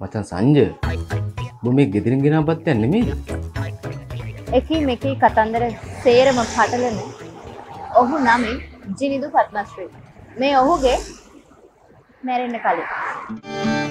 මචන් සංජය. ඔබ මේ ගෙදරින් ගෙනාපත් යන්නේ නෙමේද? එකී මෙකී කතන්දර සේරම පටලන ඔහු නමින් ජිනිදු පත්මශ්‍රී මේ ඔහුගේ මැරෙන්න කලින්.